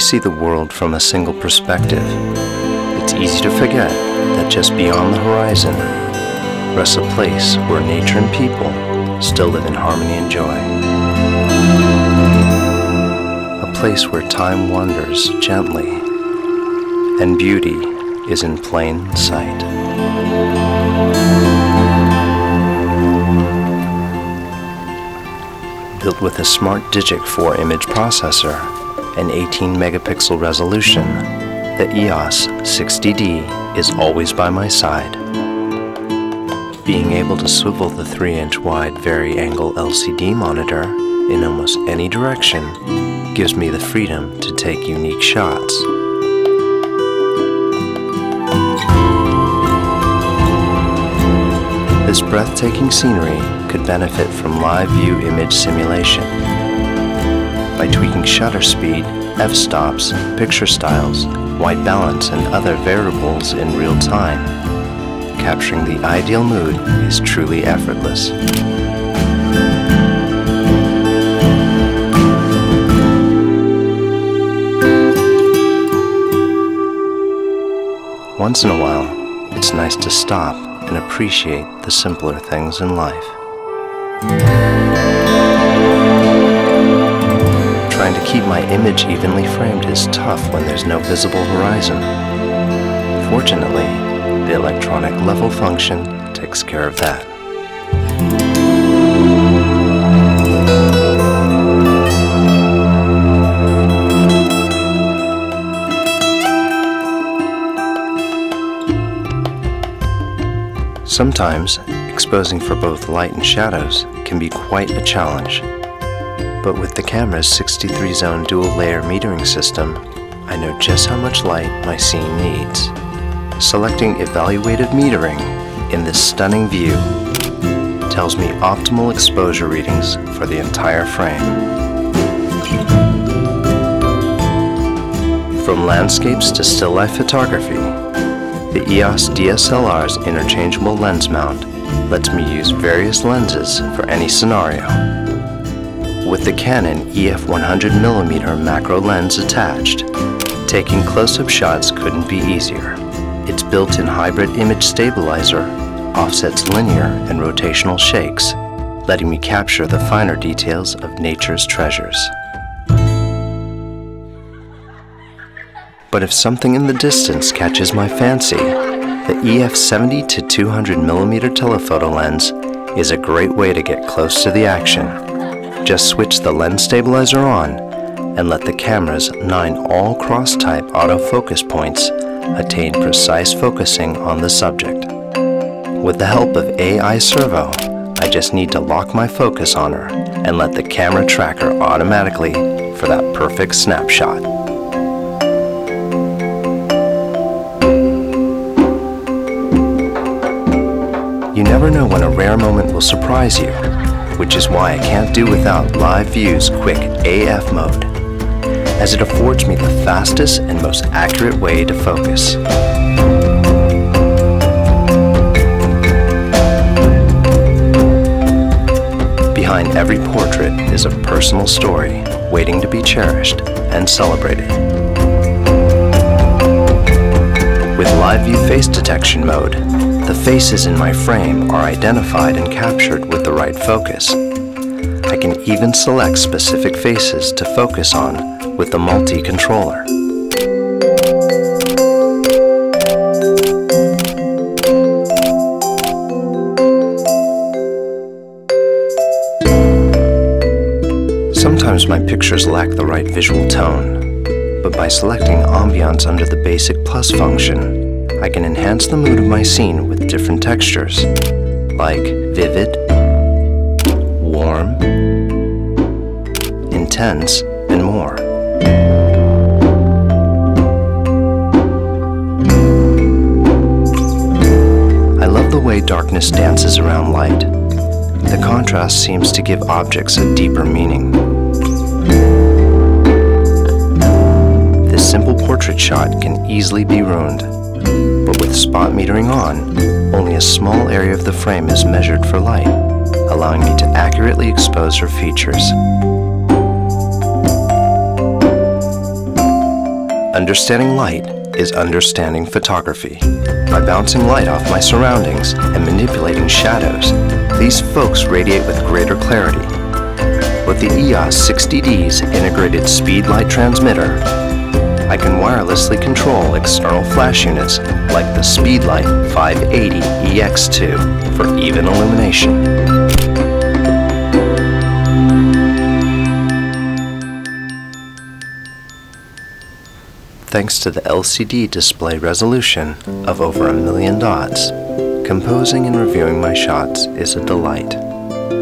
see the world from a single perspective, it's easy to forget that just beyond the horizon rests a place where nature and people still live in harmony and joy. A place where time wanders gently and beauty is in plain sight. Built with a smart Digic 4 image processor and 18 megapixel resolution, the EOS 60D is always by my side. Being able to swivel the 3 inch wide vari-angle LCD monitor in almost any direction gives me the freedom to take unique shots. This breathtaking scenery could benefit from live view image simulation. By tweaking shutter speed, f-stops, picture styles, white balance, and other variables in real time, capturing the ideal mood is truly effortless. Once in a while, it's nice to stop and appreciate the simpler things in life. Keep my image evenly framed is tough when there's no visible horizon. Fortunately, the electronic level function takes care of that. Sometimes, exposing for both light and shadows can be quite a challenge. But with the camera's 63 zone dual layer metering system, I know just how much light my scene needs. Selecting evaluative metering in this stunning view tells me optimal exposure readings for the entire frame. From landscapes to still life photography, the EOS DSLR's interchangeable lens mount lets me use various lenses for any scenario. With the Canon EF 100mm macro lens attached, taking close-up shots couldn't be easier. Its built-in hybrid image stabilizer offsets linear and rotational shakes, letting me capture the finer details of nature's treasures. But if something in the distance catches my fancy, the EF 70 to 200 mm telephoto lens is a great way to get close to the action. Just switch the lens stabilizer on and let the camera's nine all cross type autofocus points attain precise focusing on the subject. With the help of AI Servo, I just need to lock my focus on her and let the camera tracker automatically for that perfect snapshot. You never know when a rare moment will surprise you, which is why I can't do without Live View's quick AF mode, as it affords me the fastest and most accurate way to focus. Behind every portrait is a personal story waiting to be cherished and celebrated. With Live View Face Detection mode, faces in my frame are identified and captured with the right focus. I can even select specific faces to focus on with the multi-controller. Sometimes my pictures lack the right visual tone, but by selecting ambiance under the basic plus function, I can enhance the mood of my scene with different textures, like vivid, warm, intense, and more. I love the way darkness dances around light. The contrast seems to give objects a deeper meaning. This simple portrait shot can easily be ruined but with spot metering on, only a small area of the frame is measured for light, allowing me to accurately expose her features. Understanding light is understanding photography. By bouncing light off my surroundings and manipulating shadows, these folks radiate with greater clarity. With the EOS 60D's integrated speed light transmitter, I can wirelessly control external flash units like the Speedlite 580 EX2 for even illumination. thanks to the LCD display resolution of over a million dots. Composing and reviewing my shots is a delight.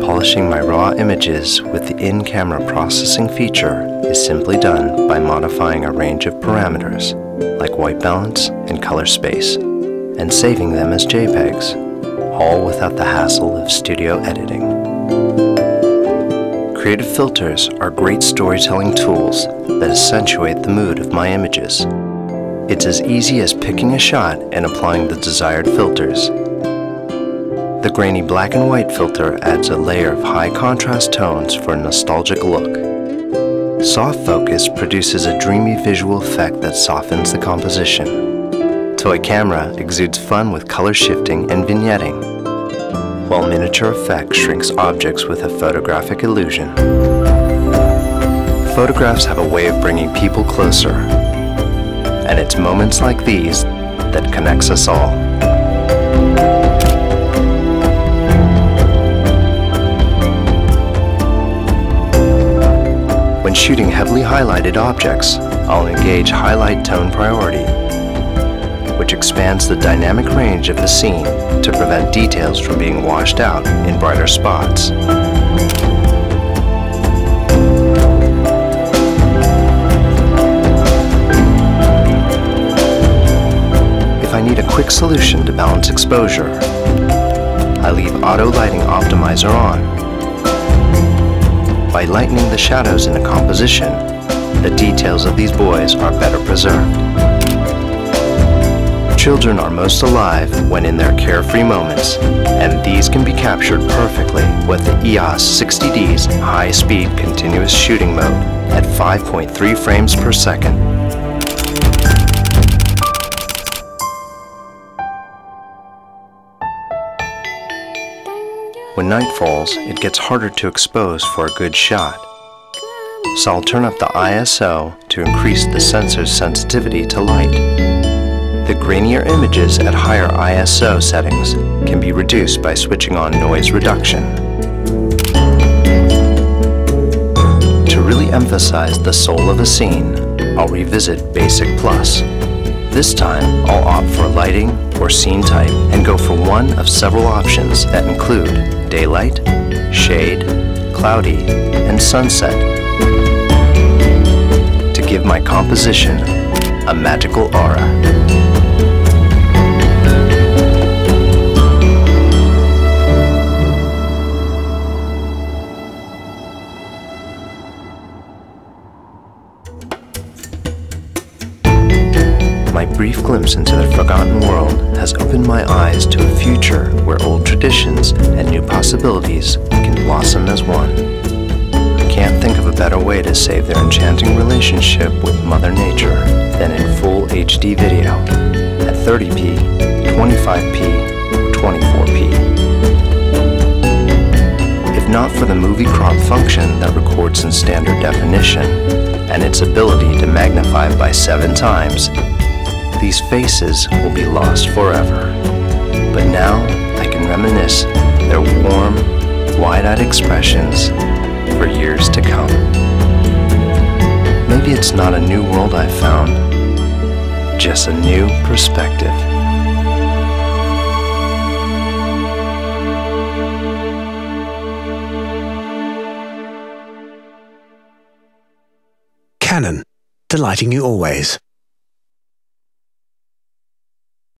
Polishing my raw images with the in-camera processing feature is simply done by modifying a range of parameters, like white balance and color space, and saving them as JPEGs, all without the hassle of studio editing. Creative filters are great storytelling tools that accentuate the mood of my images. It's as easy as picking a shot and applying the desired filters. The grainy black and white filter adds a layer of high contrast tones for a nostalgic look. Soft focus produces a dreamy visual effect that softens the composition. Toy camera exudes fun with color shifting and vignetting while miniature effect shrinks objects with a photographic illusion. Photographs have a way of bringing people closer, and it's moments like these that connects us all. When shooting heavily highlighted objects, I'll engage highlight tone priority which expands the dynamic range of the scene to prevent details from being washed out in brighter spots. If I need a quick solution to balance exposure, I leave Auto Lighting Optimizer on. By lightening the shadows in a composition, the details of these boys are better preserved. Children are most alive when in their carefree moments, and these can be captured perfectly with the EOS 60D's high-speed continuous shooting mode at 5.3 frames per second. When night falls, it gets harder to expose for a good shot. So I'll turn up the ISO to increase the sensor's sensitivity to light. The grainier images at higher ISO settings can be reduced by switching on noise reduction. To really emphasize the soul of a scene, I'll revisit Basic Plus. This time, I'll opt for lighting or scene type and go for one of several options that include daylight, shade, cloudy, and sunset to give my composition a magical aura. Glimpse into the forgotten world has opened my eyes to a future where old traditions and new possibilities can blossom as one. I can't think of a better way to save their enchanting relationship with Mother Nature than in full HD video at 30p, 25p, or 24p. If not for the movie crop function that records in standard definition and its ability to magnify by seven times, these faces will be lost forever. But now I can reminisce their warm, wide-eyed expressions for years to come. Maybe it's not a new world I've found, just a new perspective. Canon, delighting you always.